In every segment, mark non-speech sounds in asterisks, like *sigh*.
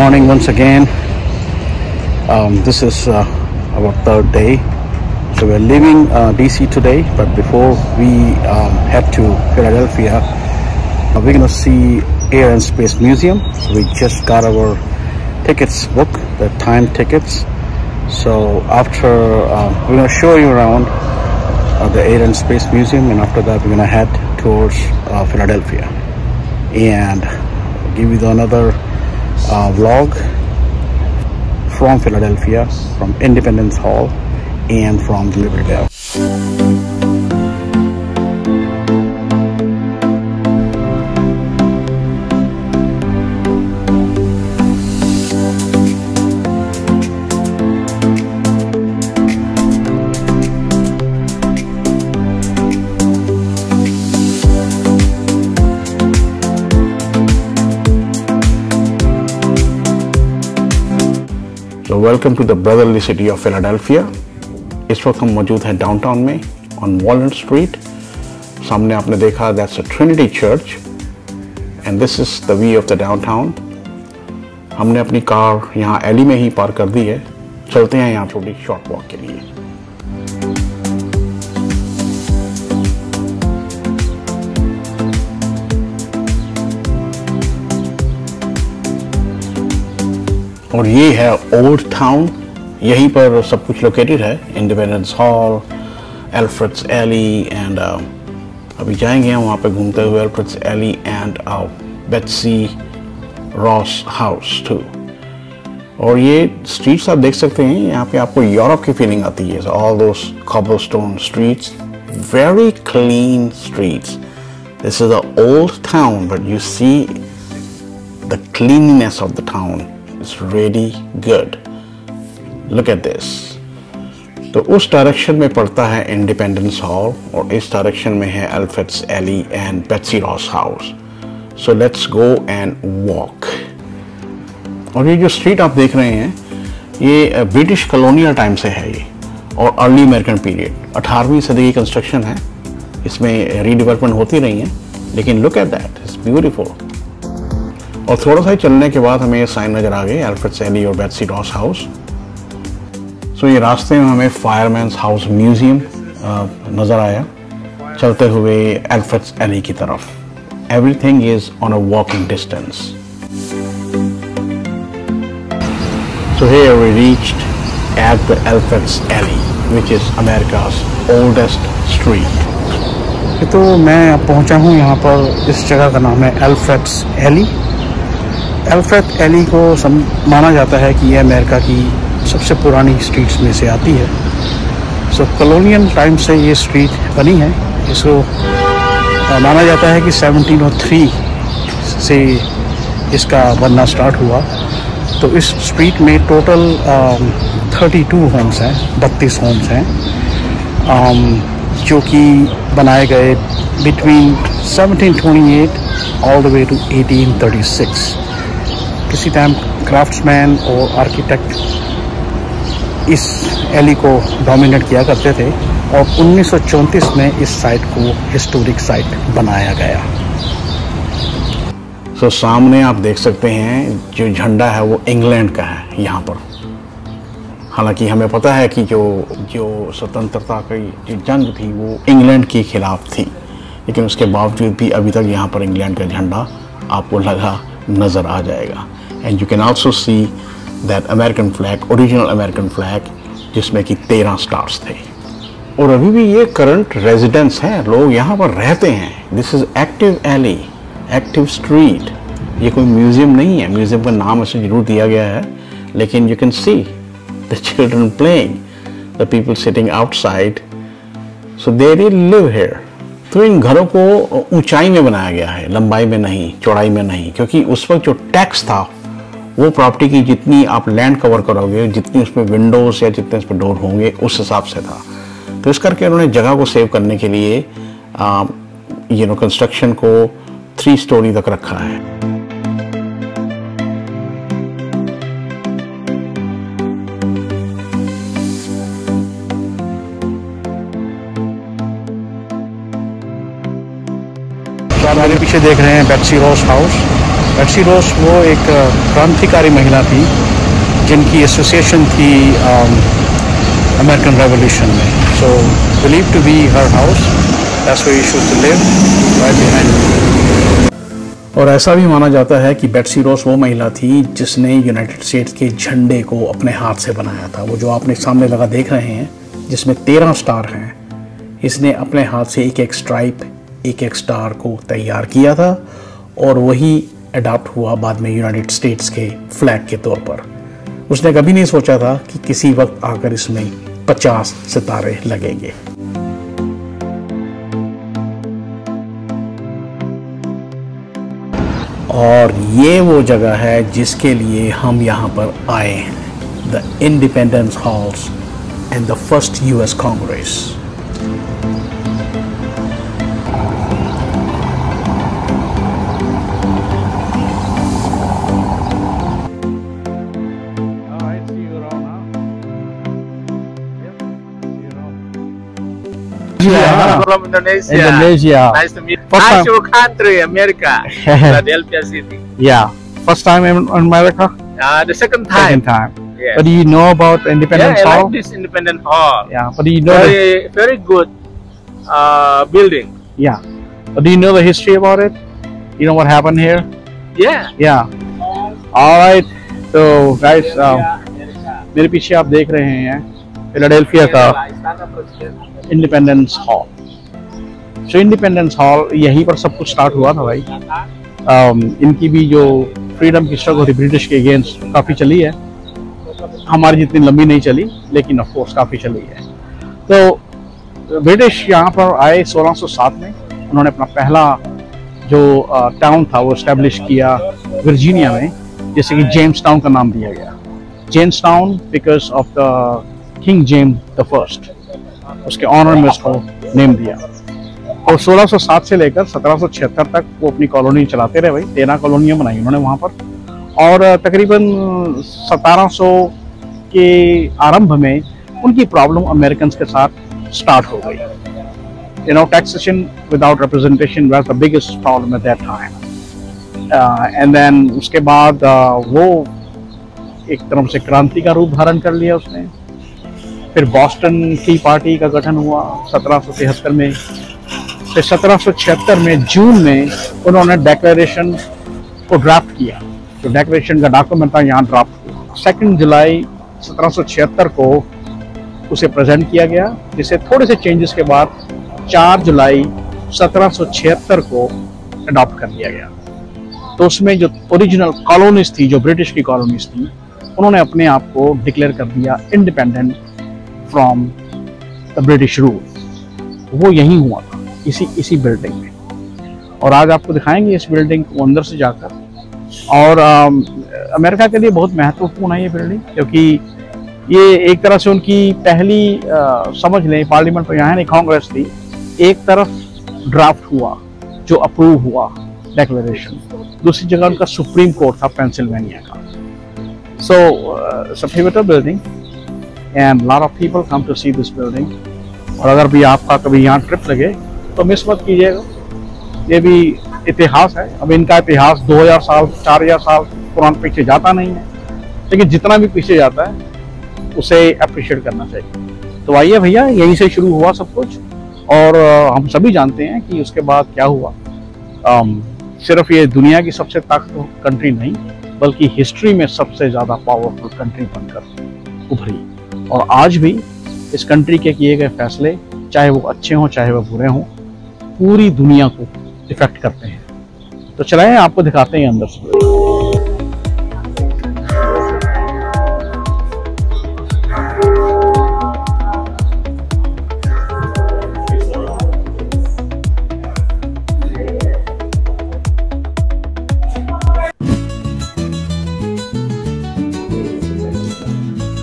morning once again. Um, this is uh, our third day. So we're leaving uh, DC today, but before we um, head to Philadelphia, uh, we're gonna see Air and Space Museum. so We just got our tickets booked, the time tickets. So after uh, we're gonna show you around uh, the Air and Space Museum, and after that we're gonna head towards uh, Philadelphia and give you the another uh, vlog from Philadelphia, from Independence Hall, and from the welcome to the brotherly city of Philadelphia इस वक्त हम मौजूद हैं downtown में on वॉलन street सामने आपने देखा that's a Trinity church and this is the view of the downtown हमने अपनी कार यहाँ एली में ही पार्क कर दी है। चलते हैं यहाँ थोड़ी शॉर्ट वॉक के लिए। और ये है ओल्ड टाउन यहीं पर सब कुछ लोकेटेड है। Independence hall Elfreth's alley and अभी जाएँगे हम वहाँ पे घूमते हुए Elfreth's alley and Betsy Ross house too और ये स्ट्रीट्स आप देख सकते हैं, यहाँ पे आपको यूरोप की फीलिंग आती है। All those cobblestone streets, very clean streets this is an old town, but you see the cleanliness of the town is really good. Look at this. तो उस डायरेक्शन में पड़ता है इंडिपेंडेंस हॉल और इस डायरेक्शन में है Elfreth's alley and Betsy Ross house so let's go and walk और ये जो स्ट्रीट आप देख रहे हैं, ये ब्रिटिश कॉलोनियल टाइम से है ये और अर्ली अमेरिकन पीरियड 18वीं सदी की कंस्ट्रक्शन है। इसमें रीडेवलपमेंट होती रही है। लेकिन look at that it's beautiful और थोड़ा सा ही चलने के बाद हमें ये साइन नज़र आ गए एल्फ्रेड सैली और बेट्सी रॉस हाउस सो ये रास्ते में हमें फायरमैन हाउस म्यूज़ियम नज़र आया। चलते हुए एल्फ्रेड एली की तरफ़। Everything is on a walking distance So here we reached at the Alfred's Alley, which is America's oldest street. तो मैं पहुँचा हूँ यहाँ पर इस जगह का नाम है एल्फ्रेड्स एली एल्फ्रेड एली को सम, माना जाता है कि यह अमेरिका की सबसे पुरानी स्ट्रीट्स में से आती है। सो कॉलोनियल टाइम से ये स्ट्रीट बनी है। इसको माना जाता है कि 1703 से इसका बनना स्टार्ट हुआ। तो इस स्ट्रीट में टोटल थर्टी टू होम्स हैं बत्तीस होम्स हैं। जो कि बनाए गए between 1728 all the way to 1836 किसी टाइम क्राफ्ट्समैन और आर्किटेक्ट इस एली को डोमिनेट किया करते थे और 1934 में इस साइट को हिस्टोरिक साइट बनाया गया। तो so, सामने आप देख सकते हैं जो झंडा है वो इंग्लैंड का है यहाँ पर। हालाँकि हमें पता है कि जो जो स्वतंत्रता की जो जंग थी वो इंग्लैंड के खिलाफ थी। लेकिन उसके बावजूद भी अभी तक यहाँ पर इंग्लैंड का झंडा आपको लगा। नज़र आ जाएगा। And you can also see that American flag original American flag जिसमें कि तेरह स्टार्स थे। और अभी भी ये करंट रेजिडेंस हैं, लोग यहाँ पर रहते हैं। This is active alley active street ये कोई म्यूज़ियम नहीं है। म्यूज़ियम का नाम ऐसे ज़रूर दिया गया है। लेकिन you can see the children playing the people sitting outside so they live here तो इन घरों को ऊंचाई में बनाया गया है, लंबाई में नहीं, चौड़ाई में नहीं, क्योंकि उस वक्त जो टैक्स था, वो प्रॉपर्टी की जितनी आप लैंड कवर करोगे, जितनी उसमें विंडोज़ या जितने उसमें डोर होंगे, उस हिसाब से था। तो इस करके उन्होंने जगह को सेव करने के लिए यू नो कंस्ट्रक्शन को थ्री स्टोरी तक रखा है। पीछे देख रहे हैं Betsy Ross house Betsy Ross वो एक क्रांतिकारी महिला थी, जिनकी एसोसिएशन थी अमेरिकन रेवोल्यूशन में। So believe to be her house और ऐसा भी माना जाता है कि बेट्सी रोस वो महिला थी, जिसने यूनाइटेड स्टेट्स के झंडे को अपने हाथ से बनाया था। वो जो आपने सामने लगा देख रहे हैं, जिसमें तेरह स्टार हैं, इसने अपने हाथ से एक एक स्ट्राइप एक एक स्टार को तैयार किया था और वही अडाप्ट हुआ बाद में यूनाइटेड स्टेट्स के फ्लैग के तौर पर। उसने कभी नहीं सोचा था कि किसी वक्त आकर इसमें पचास सितारे लगेंगे। और ये वो जगह है जिसके लिए हम यहाँ पर आए हैं the independence halls and the first US congress Yeah. From Indonesia. Indonesia. Nice to meet you. First How's time. your country, America? *laughs* Philadelphia City. Yeah. First time in America? Uh, the second Second time. time. Yes. But do you know about yeah, Independence I Hall? like this independent hall. Yeah. But do you know the, Very, very good uh, building. Yeah. But do you know the history about it? You know what happened here? Yeah. Yeah. All right. So guys, um, मेरे पीछे आप देख रहे हैं Philadelphia का independence hall so independence hall यहीं पर सब कुछ स्टार्ट हुआ था भाई। Um, इनकी भी जो फ्रीडम की स्ट्रगल थी ब्रिटिश के अगेंस्ट काफ़ी चली है। हमारी जितनी लंबी नहीं चली लेकिन ऑफ़ कोर्स काफ़ी चली है। तो ब्रिटिश यहाँ पर आए 1607 में। उन्होंने अपना पहला जो टाउन था वो इस्टेब्लिश किया वर्जीनिया में जैसे कि जेम्स टाउन का नाम दिया गया। Jamestown because of the king James the first उसके ऑनर में उसको नेम दिया। और 1607 से लेकर 1776 तक वो अपनी कॉलोनी चलाते रहे भाई। तेरह कॉलोनियाँ बनाई उन्होंने वहाँ पर। और तकरीबन 1700 के आरंभ में उनकी प्रॉब्लम अमेरिकन के साथ स्टार्ट हो गई। Know taxation without representation was the biggest problem at that time. Uh, and then उसके बाद uh, वो एक तरफ़ से क्रांति का रूप धारण कर लिया उसने। फिर बॉस्टन की पार्टी का गठन हुआ सत्रह सौ तिहत्तर में। फिर सत्रह सौ छिहत्तर में, जून में उन्होंने डेक्लेरेशन को ड्राफ्ट किया। तो डेक्लेरेशन का डॉक्यूमेंट था, यहाँ ड्राफ्ट सेकेंड जुलाई सत्रह सौ छिहत्तर को उसे प्रेजेंट किया गया, जिसे थोड़े से चेंजेस के बाद 4 जुलाई 1776 को अडॉप्ट कर लिया गया। तो उसमें जो ओरिजिनल कॉलोनीज थी, जो ब्रिटिश की कॉलोनीज थी, उन्होंने अपने आप को डिक्लेयर कर दिया independent from the British rule वो यहीं हुआ था इसी इसी बिल्डिंग में। और आज आपको दिखाएँगे इस बिल्डिंग को अंदर से जाकर। और अम, अमेरिका के लिए बहुत महत्वपूर्ण है ये बिल्डिंग क्योंकि ये एक तरह से उनकी पहली अ, समझ लें पार्लियामेंट तो यहाँ नहीं कांग्रेस थी। एक तरफ़ ड्राफ्ट हुआ जो अप्रूव हुआ डेक्लेरेशन दूसरी जगह उनका सुप्रीम कोर्ट था पेंसिल्वेनिया का। So सफेवेटर building and lot of people come to see this building और अगर भी आपका कभी यहाँ ट्रिप लगे तो मिस मत कीजिएगा। ये भी इतिहास है। अब इनका इतिहास 2000 साल 4000 साल पुराना पीछे जाता नहीं है। लेकिन जितना भी पीछे जाता है उसे अप्रिशिएट करना चाहिए। तो आइए भैया यहीं से शुरू हुआ सब कुछ। और हम सभी जानते हैं कि उसके बाद क्या हुआ। अम, सिर्फ़ ये दुनिया की सबसे ताकतवर कंट्री नहीं बल्कि हिस्ट्री में सबसे ज़्यादा पावरफुल कंट्री बनकर उभरी। और आज भी इस कंट्री के किए गए फैसले, चाहे वो अच्छे हों, चाहे वो बुरे हों, पूरी दुनिया को इफ़ेक्ट करते हैं तो चलाएँ, आपको दिखाते हैं अंदर से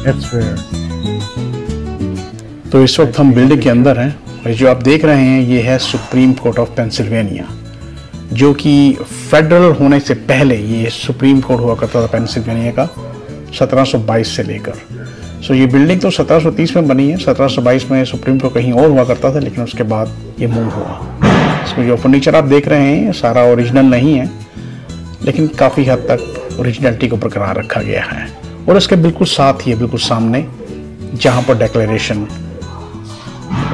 That's fair. तो इस वक्त हम बिल्डिंग के अंदर हैं। और जो आप देख रहे हैं, ये है सुप्रीम कोर्ट ऑफ़ पेंसिल्वेनिया, जो कि फेडरल होने से पहले ये सुप्रीम कोर्ट हुआ करता था पेंसिल्वेनिया का 1722 से लेकर। सो ये बिल्डिंग तो 1730 में बनी है 1722 में सुप्रीम कोर्ट कहीं और हुआ करता था, लेकिन उसके बाद ये मूव हुआ। इसमें जो फर्नीचर आप देख रहे हैं सारा ओरिजिनल नहीं है, लेकिन काफ़ी हद तक ओरिजिनलिटी को बरकरार रखा गया है। और इसके बिल्कुल साथ ही बिल्कुल सामने, जहाँ पर डिक्लेरेशन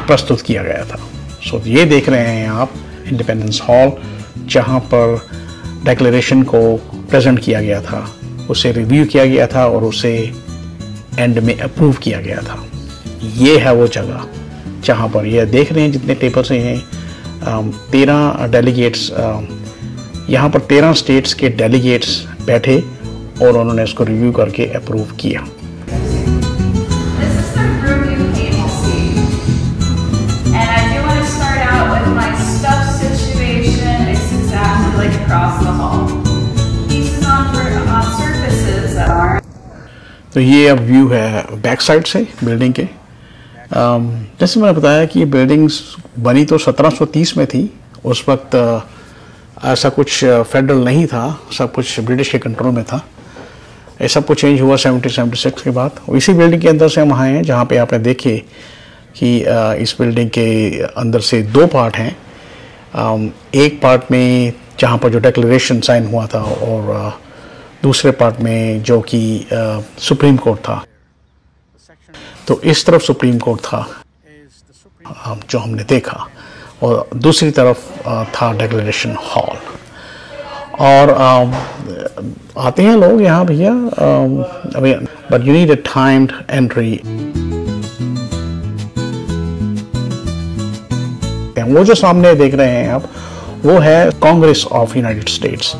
प्रस्तुत किया गया था। सो so, ये देख रहे हैं आप इंडिपेंडेंस हॉल जहाँ पर डिक्लेरेशन को प्रेजेंट किया गया था। उसे रिव्यू किया गया था और उसे एंड में अप्रूव किया गया था। ये है वो जगह जहाँ पर यह देख रहे हैं जितने टेबल्स हैं। तेरह डेलीगेट्स यहाँ पर तेरह स्टेट्स के डेलीगेट्स बैठे और उन्होंने इसको रिव्यू करके अप्रूव किया। तो ये अब व्यू है बैक साइड से बिल्डिंग के। जैसे मैंने बताया कि ये बिल्डिंग्स बनी तो 1730 में थी, उस वक्त ऐसा कुछ फेडरल नहीं था, सब कुछ ब्रिटिश के कंट्रोल में था। ये सब कुछ चेंज हुआ 1776 के बाद। इसी बिल्डिंग के अंदर से हम आए हैं, जहाँ पे आपने देखे कि इस बिल्डिंग के अंदर से दो पार्ट हैं। एक पार्ट में जहाँ पर जो डिक्लेरेशन साइन हुआ था और दूसरे पार्ट में जो कि सुप्रीम कोर्ट था। तो इस तरफ़ सुप्रीम कोर्ट था जो हमने देखा। और दूसरी तरफ़ था डिक्लेरेशन हॉल और आते हैं लोग यहाँ भैया but you need a timed entry वो जो सामने देख रहे हैं आप, वो है कांग्रेस ऑफ़ यूनाइटेड स्टेट्स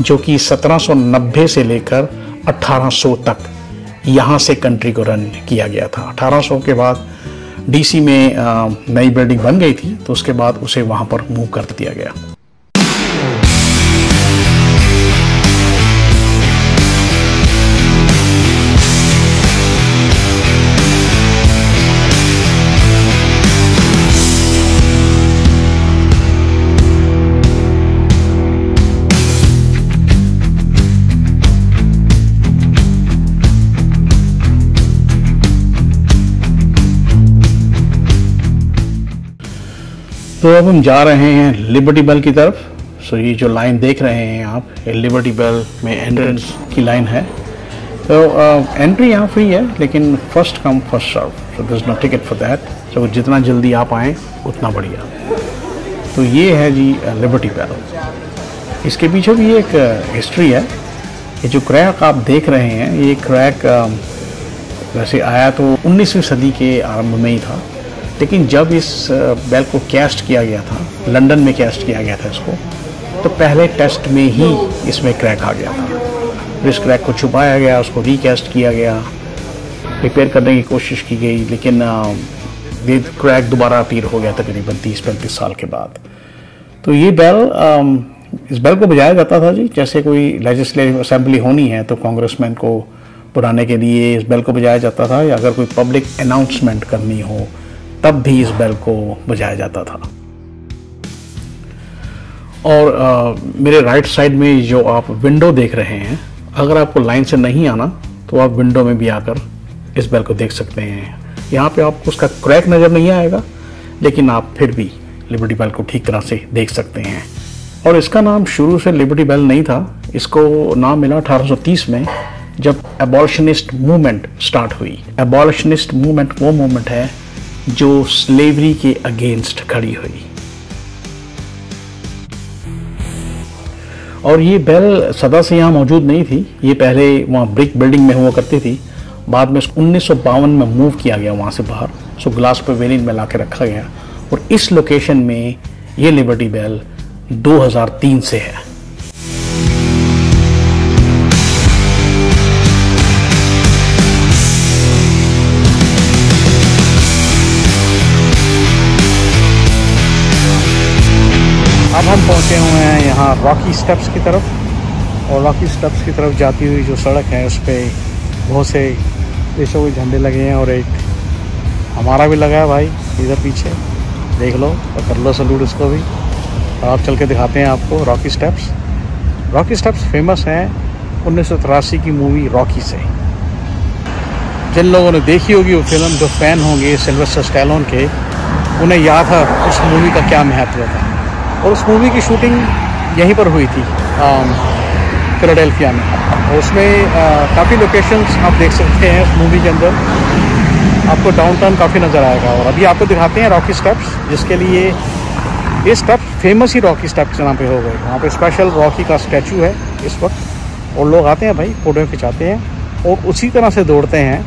जो कि 1790 से लेकर 1800 तक यहाँ से कंट्री को रन किया गया था। 1800 के बाद डीसी में नई बिल्डिंग बन गई थी तो उसके बाद उसे वहाँ पर मूव कर दिया गया। तो अब हम जा रहे हैं लिबर्टी बेल की तरफ़। सो ये जो लाइन देख रहे हैं आप ये लिबर्टी बेल में एंट्रेंस की लाइन है। तो एंट्री यहाँ फ्री है लेकिन first come first serve so this no ticket for that so जितना जल्दी आप आएँ उतना बढ़िया। तो ये है जी लिबर्टी बेल इसके पीछे भी एक हिस्ट्री है। ये जो क्रैक आप देख रहे हैं ये क्रैक वैसे आया तो 19वीं सदी के आरंभ में ही था। लेकिन जब इस बैल को कैस्ट किया गया था, लंदन में कैस्ट किया गया था इसको तो पहले टेस्ट में ही इसमें क्रैक आ गया था। फिर इस क्रैक को छुपाया गया, उसको रिकेस्ट किया गया रिपेयर करने की कोशिश की गई, लेकिन ये क्रैक दोबारा अपीयर हो गया तकरीबन तीस पैंतीस साल के बाद। तो ये बैल इस बैल को बजाया जाता था जी। जैसे कोई लेजिस्लेटिव असेंबली होनी है तो कांग्रेसमैन को बुलाने के लिए इस बैल को बजाया जाता था, या अगर कोई पब्लिक अनाउंसमेंट करनी हो तब भी इस बेल को बजाया जाता था। और अ, मेरे राइट साइड में जो आप विंडो देख रहे हैं अगर आपको लाइन से नहीं आना तो आप विंडो में भी आकर इस बेल को देख सकते हैं। यहाँ पे आपको उसका क्रैक नज़र नहीं आएगा लेकिन आप फिर भी लिबर्टी बेल को ठीक तरह से देख सकते हैं। और इसका नाम शुरू से लिबर्टी बेल नहीं था इसको नाम मिला 1830 में जब एबॉलिशनिस्ट मूवमेंट स्टार्ट हुई। एबॉलिशनिस्ट मूवमेंट वो मूवमेंट है जो स्लेवरी के अगेंस्ट खड़ी हुई। और ये बेल सदा से यहाँ मौजूद नहीं थी। ये पहले वहाँ ब्रिक बिल्डिंग में हुआ करती थी। बाद में उन्नीस सौ बावन में मूव किया गया वहाँ से बाहर। सो ग्लास पवेलियन में ला के रखा गया। और इस लोकेशन में ये लिबर्टी बेल 2003 से है। अब हम पहुँचे हुए हैं यहाँ रॉकी स्टेप्स की तरफ़ और रॉकी स्टेप्स की तरफ़ जाती हुई जो सड़क है, उस पर बहुत से देशों के झंडे लगे हैं और एक हमारा भी लगा है भाई, इधर पीछे। देख लो, और कर लो सलूट उसको भी। और आप चल के दिखाते हैं आपको Rocky steps Rocky steps famous हैं उन्नीस सौ तिरासी की मूवी रॉकी से। जिन लोगों ने देखी होगी वो फ़िल्म जो फ़ैन होंगे सिल्वेस्टर स्टैलोन के, उन्हें याद है उस मूवी का क्या महत्व था। और उस मूवी की शूटिंग यहीं पर हुई थी फिलाडेल्फिया में। और उसमें काफ़ी लोकेशंस आप देख सकते हैं उस मूवी के अंदर। आपको डाउनटाउन काफ़ी नज़र आएगा। और अभी आपको दिखाते हैं रॉकी स्टेप्स जिसके लिए ये स्टेप फ़ेमस ही रॉकी स्टेप्स के नाम पे हो गए। वहाँ पे स्पेशल रॉकी का स्टैचू है इस वक्त। और लोग आते हैं भाई फ़ोटो खिंचाते हैं और उसी तरह से दौड़ते हैं,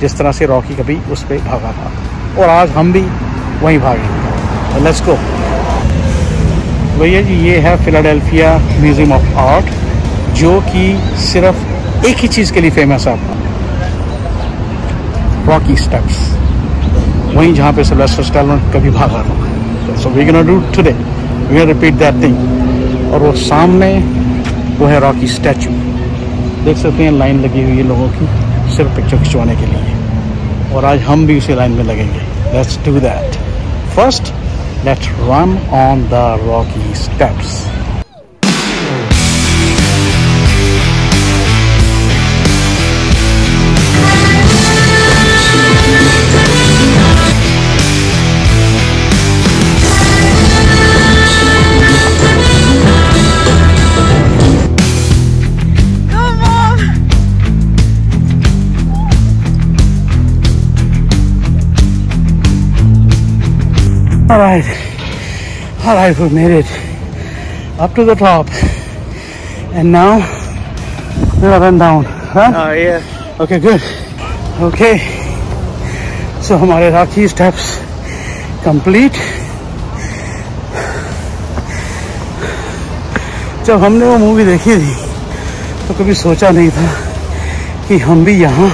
जिस तरह से रॉकी कभी उस पर भागा था। और आज हम भी वहीं भागे। लेट्स गो भैया जी, ये है फिलाडेल्फिया म्यूज़ियम ऑफ़ आर्ट जो कि सिर्फ़ एक ही चीज़ के लिए फ़ेमस है आपका। रॉकी स्टेप्स वहीं जहाँ पे सिल्वेस्टर स्टैलोन कभी भागा था so we can do today we can repeat that thing और वो सामने, वो है रॉकी स्टैचू देख सकते हैं लाइन लगी हुई है लोगों की, सिर्फ़ पिक्चर खिंचवाने के लिए। और आज हम भी उसी लाइन में लगेंगे। Let's do that first let's run on the Rocky steps All right, all right, we made it up to the top, and now we're run down. Huh? Uh, yeah. Okay, good. Okay, so हमारे राखी steps complete. जब हमने वो movie देखी थी तो कभी सोचा नहीं था कि हम भी यहाँ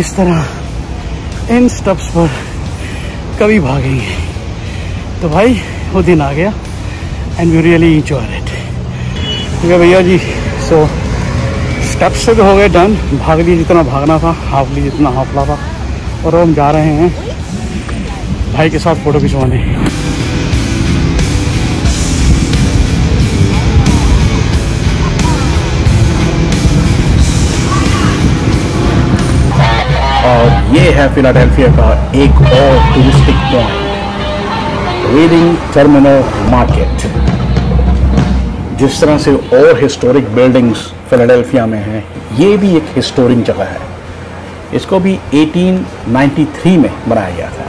इस तरह इन स्टेप्स पर कभी भागेंगे तो भाई, वो दिन आ गया and we really enjoy it ठीक है भैया जी सो स्टेप्स से तो हो गए डन भाग लिए जितना भागना था हाफ़ ली जितना हाफला था, और हम जा रहे हैं भाई के साथ फ़ोटो खिंचवाने। और ये है फिलाडेल्फिया का एक और touristic point Reading terminal market जिस तरह से और हिस्टोरिक बिल्डिंग्स फिलाडेल्फिया में हैं ये भी एक हिस्टोरिक जगह है। इसको भी 1893 में बनाया गया था।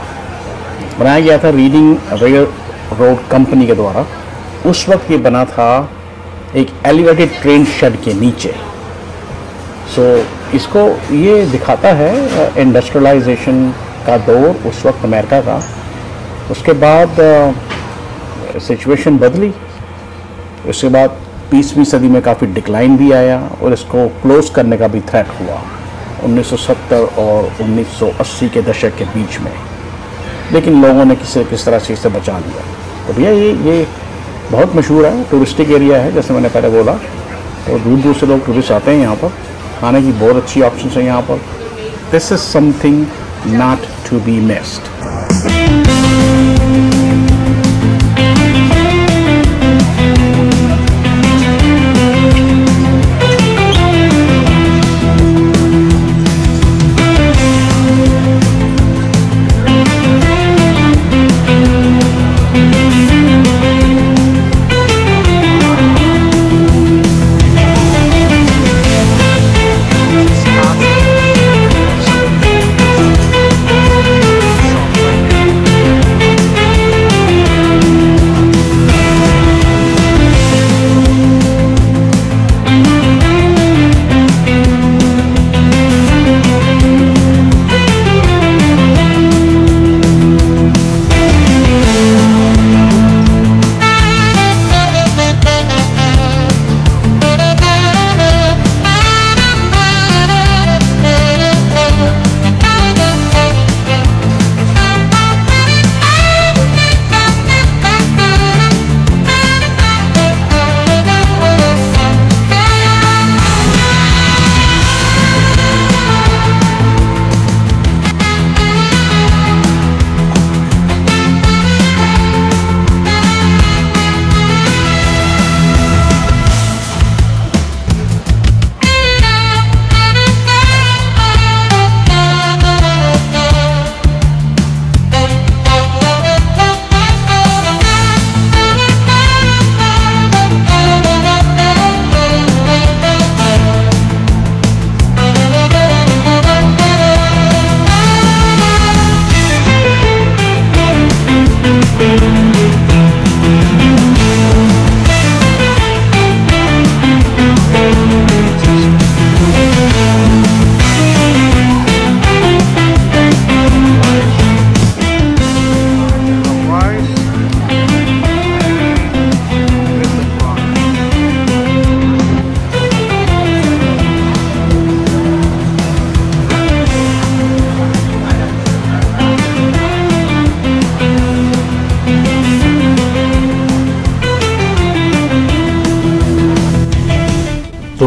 बनाया गया था रीडिंग रेल रोड कंपनी के द्वारा। उस वक्त ये बना था एक एलिवेटेड ट्रेन शेड के नीचे। सो so, इसको ये दिखाता है इंडस्ट्रियलाइजेशन का दौर उस वक्त अमेरिका का। उसके बाद सिचुएशन बदली। उसके बाद बीसवीं सदी में काफ़ी डिक्लाइन भी आया और इसको क्लोज करने का भी थ्रेट हुआ। 1970 और 1980 के दशक के बीच में। लेकिन लोगों ने किसी, किस तरह से इसे बचा लिया? तो भैया, ये ये बहुत मशहूर है टूरिस्टिक एरिया है, जैसे मैंने पहले बोला। और दूर दूर से लोग टूरिस्ट आते हैं यहाँ पर। खाने की बहुत अच्छी ऑप्शन है यहाँ पर। This is something not to be missed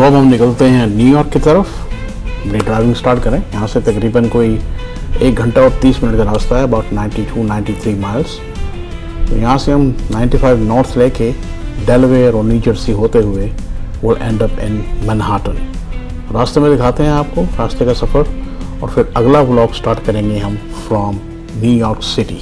अब हम निकलते हैं न्यूयॉर्क की तरफ़। अपनी ड्राइविंग स्टार्ट करें। यहाँ से तकरीबन कोई एक घंटा और तीस मिनट का रास्ता है अबाउट 92 93 माइल्स तो यहाँ से हम 95 नॉर्थ लेके डेलवेयर और न्यू जर्सी होते हुए वो एंड अप इन मैनहाटन रास्ते में दिखाते हैं आपको रास्ते का सफ़र, और फिर अगला ब्लॉग स्टार्ट करेंगे हम फ्रॉम न्यूयॉर्क सिटी